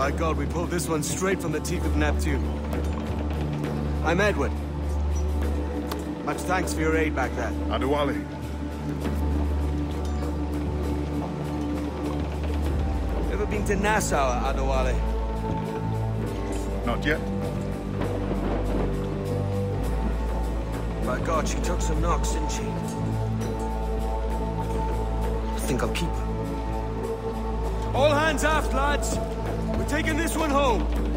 By God, we pulled this one straight from the teeth of Neptune. I'm Edward. Much thanks for your aid back there. Adewale. Ever been to Nassau, Adewale? Not yet. By God, she took some knocks, didn't she? I think I'll keep her. Hands aft, lads! We're taking this one home!